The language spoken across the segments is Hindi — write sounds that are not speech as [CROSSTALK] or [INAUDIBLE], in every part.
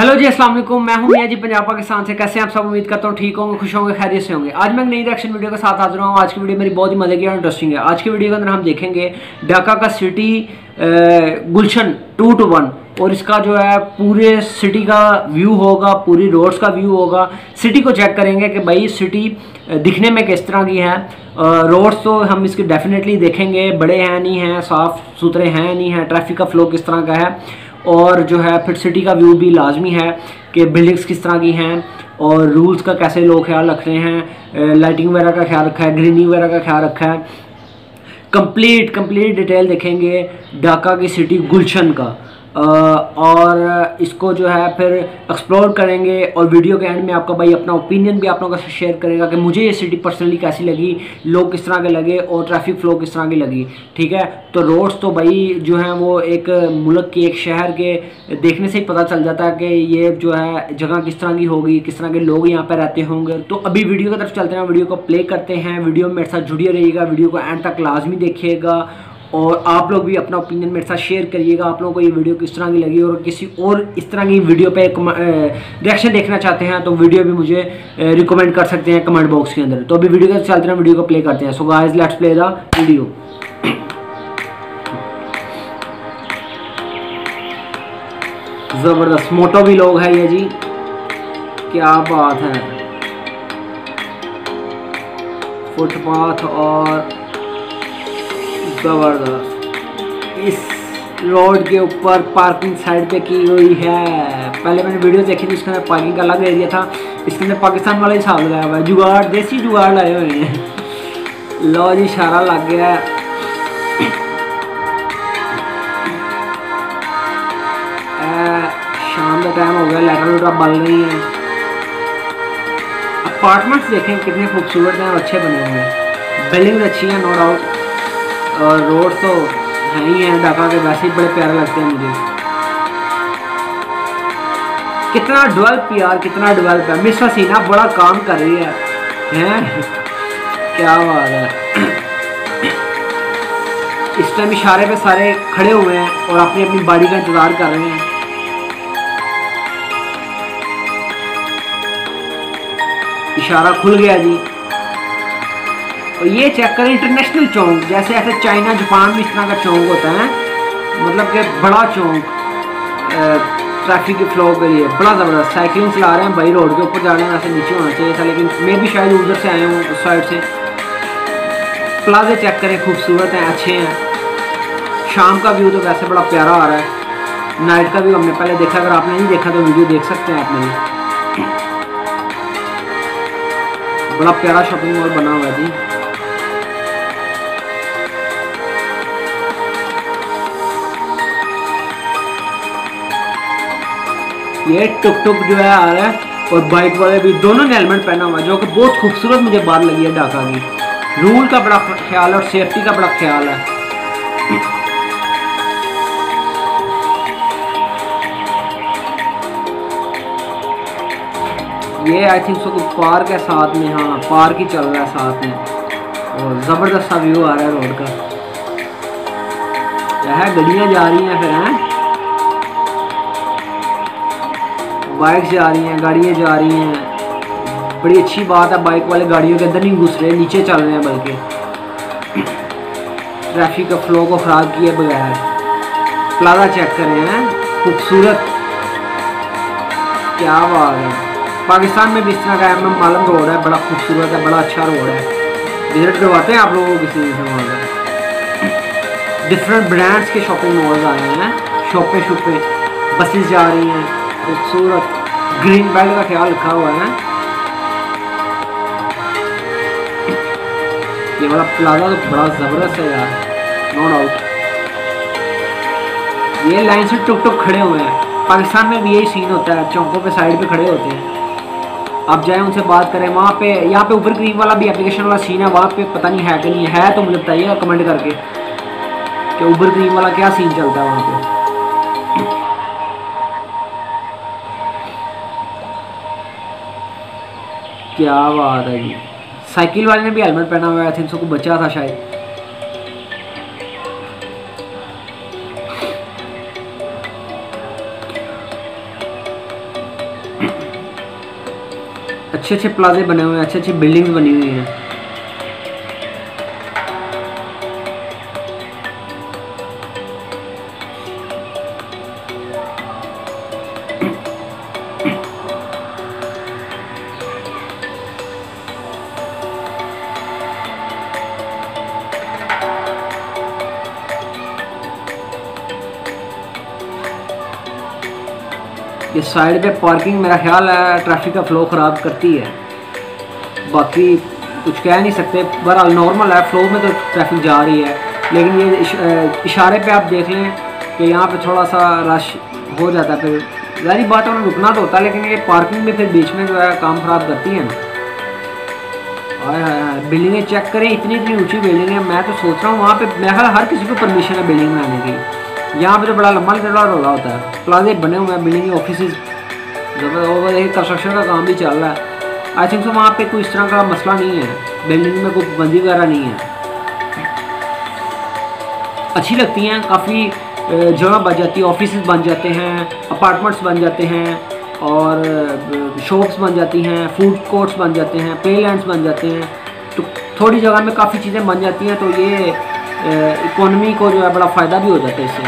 हेलो जी अस्सलाम वालेकुम मैं हूँ मियाँ जी पंजाब पाकिस्तान से। कैसे हैं आप सब? उम्मीद करता हूँ ठीक होंगे, खुश होंगे, खैरियत से होंगे। आज मैं एक नई रिएक्शन वीडियो के साथ हाजिर हूँ। आज की वीडियो मेरी बहुत ही मज़े की और इंटरेस्टिंग है। आज की वीडियो के अंदर हम देखेंगे ढाका का city Gulshan two two one और इसका जो है, पूरे सिटी का व्यू होगा, पूरी रोड्स का व्यू होगा। सिटी को चेक करेंगे कि भाई सिटी दिखने में किस तरह की है। रोड्स तो हम इसके डेफिनेटली देखेंगे। बड़े हैं, नहीं हैं साफ़ सुथरे हैं, नहीं हैं। ट्रैफ़िक का फ्लो किस तरह का है। और जो है फिर सिटी का व्यू भी लाजमी है कि बिल्डिंग्स किस तरह की हैं और रूल्स का कैसे लोग ख्याल रख रहे हैं लाइटिंग वगैरह का ख्याल रखा है ग्रीनरी वगैरह का ख्याल रखा है। कंप्लीट कंप्लीट डिटेल देखेंगे ढाका की सिटी गुलशन का। और इसको जो है फिर एक्सप्लोर करेंगे और वीडियो के एंड में आपका भाई अपना ओपिनियन भी आप लोगों का शेयर करेगा कि मुझे ये सिटी पर्सनली कैसी लगी, लोग किस तरह के लगे और ट्रैफ़िक फ्लो किस तरह की लगी, ठीक है? तो रोड्स तो भाई जो है वो एक मुल्क के, एक शहर के देखने से ही पता चल जाता है कि ये जो है जगह किस तरह की होगी, किस तरह के लोग यहाँ पर रहते होंगे। तो अभी वीडियो की तरफ़ चलते हैं वीडियो को प्ले करते हैं वीडियो मेरे साथ जुड़िए रहिएगा वीडियो को एंड तक लाजमी देखिएगा और आप लोग भी अपना ओपिनियन मेरे साथ शेयर करिएगा। आप लोगों को ये वीडियो किस तरह की लगी और किसी और इस तरह की वीडियो पे रिएक्शन देखना चाहते हैं तो वीडियो भी मुझे रिकमेंड कर सकते हैं कमेंट बॉक्स के अंदर। तो अभी वीडियो के चलते हैं वीडियो को प्ले करते हैं। So guys let's play the video ज़बरदस्त, मोटो भी लोग है ये जी। क्या बात है। फुटपाथ और ज़बरदस्त इस रोड के ऊपर पार्किंग साइड पे की हुई है। पहले मैंने वीडियो देखी थी, उसके अंदर पार्किंग का अलग एरिया था। इसके अंदर पाकिस्तान वाला हिसाब लगाया हुआ है जुगाड़, देसी जुगाड़ लाए हुए हैं। लो जी, इशारा लग गया। है शाम का टाइम हो गया लाइटर वूटर बल रही है। अपार्टमेंट्स देखें, कितने खूबसूरत हैं और अच्छे बने हुए हैं। बिल्डिंग अच्छी है नो डाउट और रोड तो है ही है, ढाका के वैसे ही बड़े प्यारे लगते हैं मुझे। कितना डेवलप यार, कितना डेवलप है मिस हसीना बड़ा काम कर रही है। हैं? क्या बात है। इस टाइम इशारे पे सारे खड़े हुए हैं और अपनी अपनी बाड़ी का इंतज़ार कर रहे हैं। इशारा खुल गया जी। और ये चेक करें इंटरनेशनल चौंक जैसे ऐसे चाइना जापान में इस तरह का चौंक होता है मतलब कि बड़ा चौंक ट्रैफ़िक के फ्लो के लिए, बड़ा ज़बरदस्त साइकिलिंग चला रहे हैं भाई रोड के ऊपर जा रहे हैं वैसे नीचे होना चाहिए था, लेकिन मैं भी शायद उधर से आया हूँ, उस साइड से। प्लाजे चेक करें, खूबसूरत हैं, अच्छे हैं। शाम का व्यू तो वैसे बड़ा प्यारा आ रहा है। नाइट का व्यू हमने पहले देखा, अगर आपने नहीं देखा तो वीडियो देख सकते हैं आपने बड़ा प्यारा शॉपिंग मॉल बना हुआ है जी। ये टुक टुक जो है आ रहा है और बाइक वाले भी, दोनों ने हेलमेट पहना हुआ है, जो कि बहुत खूबसूरत मुझे बात लगी है ढाका की। रूल का बड़ा ख्याल और सेफ्टी का बड़ा ख्याल है। ये आई थिंक सो पार्क है साथ में हाँ पार्क ही चल रहा है साथ में। और ज़बरदस्त सा व्यू आ रहा है रोड का। है गड्डियाँ जा रही हैं फिर, हैं? बाइक जा रही हैं, गाड़ियाँ जा रही हैं। बड़ी अच्छी बात है, बाइक वाले गाड़ियों के अंदर नहीं घुस रहे, नीचे चल रहे हैं बल्कि। ट्रैफ़िक का फ्लो को ख़राब किए बगैर। प्लाजा चेक कर रहे हैं, खूबसूरत। क्या बात है। पाकिस्तान में भी इस तरह का एम मालम रोड है, बड़ा खूबसूरत है, बड़ा अच्छा रोड है। विज़िट करवाते हैं आप लोगों को किसी से वहाँ पर डिफरेंट ब्रांड्स के शॉपिंग मॉल्स आए हैं शॉपें शॉपें बसेस जा रही हैं। खूबसूरत ग्रीन बेल्ट का ख्याल रखा हुआ है। ये वाला प्लाजा तो बड़ा ज़बरदस्त है यार नो डाउट ये लाइन से टुक टुक खड़े हुए हैं। पाकिस्तान में भी यही सीन होता है, चौकों पे साइड पे खड़े होते हैं। आप जाए उनसे बात करें, वहाँ पे, यहाँ पे ऊपर क्रीम वाला भी एप्लीकेशन वाला सीन है, वहाँ पे पता नहीं है कि नहीं है तो मुझे बताइए कमेंट करके कि ऊबर क्रीम वाला क्या सीन चलता है वहाँ पे। क्या बात है जी। साइकिल वाले ने भी हेलमेट पहना हुआ है को बचा था शायद। अच्छे अच्छे प्लाजे बने हुए हैं अच्छे अच्छी बिल्डिंग्स बनी हुई हैं। ये साइड पे पार्किंग मेरा ख्याल है, ट्रैफ़िक का फ़्लो ख़राब करती है। बाकी कुछ कह नहीं सकते, बहरहाल नॉर्मल है फ़्लो में तो ट्रैफ़िक जा रही है। लेकिन ये इशारे पे आप देख लें कि यहाँ पे थोड़ा सा रश हो जाता है। फिर जारी बात है, उन्हें रुकना तो होता है, लेकिन ये पार्किंग में फिर बीच में जो है, काम ख़राब करती है ना। हाय हाय बिल्डिंगें चेक करें, इतनी इतनी ऊँची बिल्डिंग है। मैं तो सोच रहा हूँ, वहाँ पे, मेरा ख्याल हर किसी को परमिशन है बिल्डिंग बनाने की। यहाँ पे तो बड़ा लंबा चौड़ा रोला होता है। प्लाजे बने हुए हैं बिल्डिंग ऑफ़िस कंस्ट्रक्शन का काम भी चल रहा है। आई थिंक तो वहाँ पे कोई इस तरह का मसला नहीं है। बिल्डिंग में कोई बंदी वगैरह नहीं है। अच्छी लगती हैं, काफ़ी जगह बन जाती है ऑफ़िस बन जाते हैं अपार्टमेंट्स बन जाते हैं, और शॉप्स बन जाती हैं फ़ूड कोर्ट्स बन जाते हैं प्ले लैंड्स बन जाते हैं। तो थोड़ी जगह में काफ़ी चीज़ें बन जाती हैं तो ये इकोनॉमी को जो है बड़ा फ़ायदा भी हो जाता है इससे।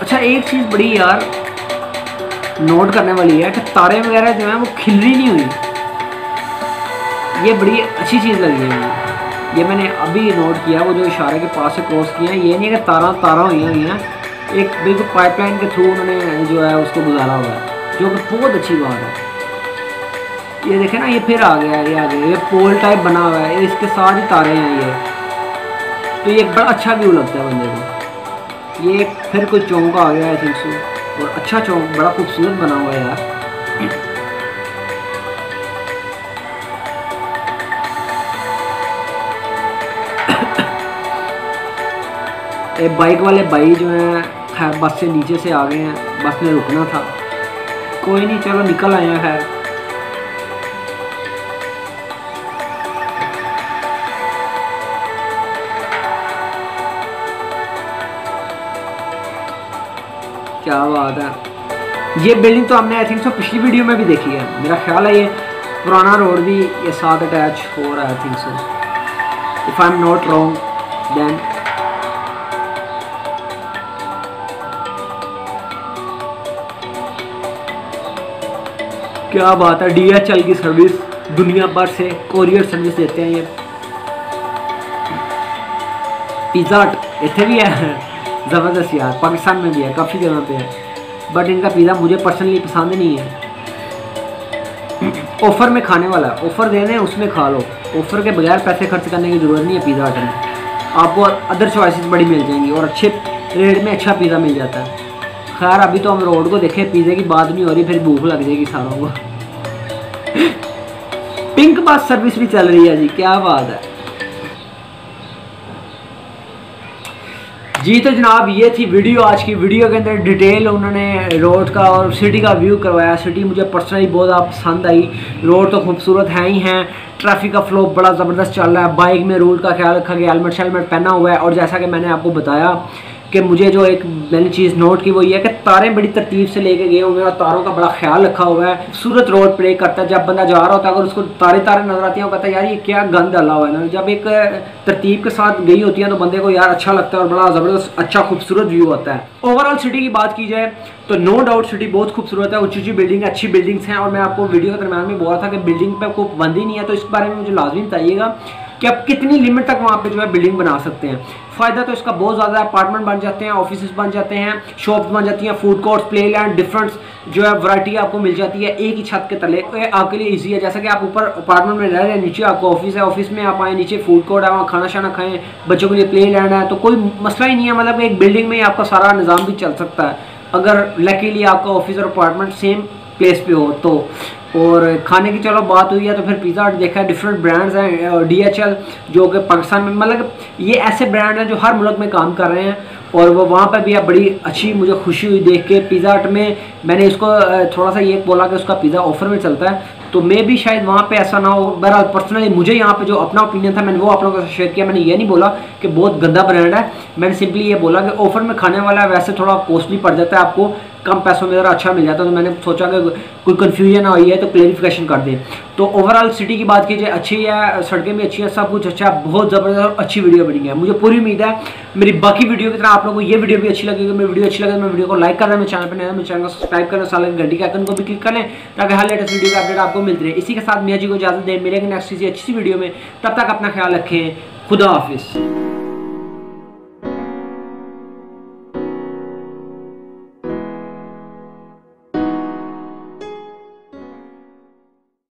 अच्छा एक चीज़ बड़ी यार नोट करने वाली है कि तारे वगैरह जो है वो खिलरी नहीं हुई। ये बड़ी अच्छी चीज़ लगी है ये मैंने अभी नोट किया, वो जो इशारे के पास से क्रॉस किया, ये नहीं है कि तारा तारा हुई हुई हैं। एक बिल्कुल पाइपलाइन के थ्रू उन्होंने जो है उसको गुजारा हुआ है, जो बहुत अच्छी बात है। ये देखे ना, ये फिर आ गया ये आ गया ये पोल टाइप बना हुआ है इसके ही तारे हैं ये। तो ये बड़ा अच्छा व्यू लगता है बंदे को। ये फिर कोई चौंक आ गया है और अच्छा चौंक, बड़ा खूबसूरत बना हुआ है यार। [COUGHS] एक बाइक वाले भाई जो हैं, खैर, बस से नीचे से आ गए हैं। बस में रुकना था। कोई नहीं, चलो निकल आए हैं, खैर। क्या बात है। ये बिल्डिंग तो हमने आई थिंक सो पिछली वीडियो में भी देखी है। मेरा ख्याल है ये पुराना रोड भी ये साथ अटैच हो रहा है I think so if I am not wrong then क्या बात है डीएचएल की सर्विस दुनिया भर से कोरियर सर्विस देते हैं ये। पिज़्ज़ा इतने भी है। ज़बरदस्त यार पाकिस्तान में भी है काफ़ी जगह पे है। बट इनका पिज़्ज़ा मुझे पर्सनली पसंद नहीं है। [CLEARS THROAT] ऑफ़र में खाने वाला है। ऑफ़र देने उसमें खा लो। ऑफ़र के बगैर पैसे खर्च करने की ज़रूरत नहीं है पिज़्ज़ा हट में आपको अदर चॉइसेस बड़ी मिल जाएँगी और अच्छे रेट में अच्छा पिज़्ज़ा मिल जाता है। खैर अभी तो हम रोड को देखें पिज़्ज़े की बात नहीं हो रही फिर भूख लग जाएगी सारों को। पिंक बस सर्विस भी चल रही है जी क्या बात है। जी तो जनाब, ये थी वीडियो, आज की वीडियो के अंदर डिटेल उन्होंने रोड का और सिटी का व्यू करवाया। सिटी मुझे पर्सनली बहुत पसंद आई। रोड तो खूबसूरत है ही हैं। ट्रैफ़िक का फ्लो बड़ा ज़बरदस्त चल रहा है। बाइक में रूल का ख्याल रखा गया हेलमेट शेलमेट पहना हुआ है। और जैसा कि मैंने आपको बताया कि मुझे जो एक मैंने चीज़ नोट की वो ये है कि तारे बड़ी तरतीब से लेके गए हुए हैं और तारों का बड़ा ख्याल रखा हुआ है। सूरत रोड प्ले करता है। जब बंदा जा रहा होता है, अगर उसको तारे तारे नज़र आती हैं, वो कहता है, यार, ये क्या गंद डाला हुआ है ना? जब एक तरतीब के साथ गई होती है तो बंदे को, यार अच्छा लगता है और बड़ा ज़बरदस्त अच्छा खूबसूरत व्यू होता है। ओवरऑल सिटी की बात की जाए तो नो डाउट सिटी बहुत खूबसूरत है। ऊँची ऊँची बिल्डिंग अच्छी बिल्डिंग्स हैं और मैं आपको वीडियो के दरम्यान में बोला था कि बिल्डिंग पर कोई बंदी नहीं है तो इस बारे में मुझे लाजमी बताइएगा। कि आप कितनी लिमिट तक वहाँ पे जो है बिल्डिंग बना सकते हैं। फ़ायदा तो इसका बहुत ज़्यादा है अपार्टमेंट बन जाते हैं ऑफ़िस बन जाते हैं शॉप्स बन जाती हैं food courts play land different जो है वैरायटी आपको मिल जाती है एक ही छत के तले। आपके लिए ईजी है, जैसा कि आप ऊपर अपार्टमेंट में रह रहे हैं, नीचे आपको ऑफ़िस है ऑफ़िस में आप आए, नीचे फ़ूड कोर्ट है, वहाँ खाना शाना खाएँ, बच्चों के लिए प्ले लैंड है तो कोई मसला ही नहीं है मतलब एक बिल्डिंग में आपका सारा निज़ाम भी चल सकता है। अगर लकीली आपका ऑफ़िस और अपार्टमेंट सेम प्लेस पे हो तो और खाने की चलो बात हुई है तो फिर पिज़्ज़ा हट देखा है डिफरेंट ब्रांड्स हैं डी एच एल जो कि पाकिस्तान में मतलब ये ऐसे ब्रांड हैं जो हर मुल्क में काम कर रहे हैं और वो वहाँ पर भी अब बड़ी अच्छी मुझे खुशी हुई देख के पिज़्ज़ा हट में मैंने इसको थोड़ा सा ये बोला कि उसका पिज़्ज़ा ऑफ़र में चलता है। तो मे भी शायद वहाँ पे ऐसा ना हो, बहरहाल पर्सनली मुझे यहाँ पे जो अपना ओपिनियन था मैंने वो आप लोगों के साथ शेयर किया, मैंने ये नहीं बोला कि बहुत गंदा ब्रांड है। मैंने सिंपली ये बोला कि ऑफ़र में खाने वाला है वैसे थोड़ा कॉस्टली पड़ जाता है आपको कम पैसों में अगर अच्छा मिल जाता तो मैंने सोचा कि कोई कन्फ्यूज़न आई है तो क्लेरिफिकेशन कर दें। तो ओवरऑल सिटी की बात कीजिए अच्छी है, सड़कें भी अच्छी हैं, सब कुछ अच्छा है, बहुत ज़बरदस्त और अच्छी वीडियो बनी है। मुझे पूरी उम्मीद है, मेरी बाकी वीडियो की तरह आप लोगों को ये वीडियो भी अच्छी लगेगी मेरी वीडियो अच्छी लगे तो मैं वीडियो को लाइक कर दें मेरे चैनल पर नया मेरे चैनल को सब्सक्राइब करें साल घंटी के आइकन को भी क्लिक करें ताकि हर लेटेस्ट वीडियो का अपडेट आपको मिलती रहे। इसी के साथ मियाँ जी को इजाज़त दें, मिलेंगे नेक्स्ट किसी अच्छी सी वीडियो में। तब तक अपना ख्याल रखें। खुदा हाफिज़।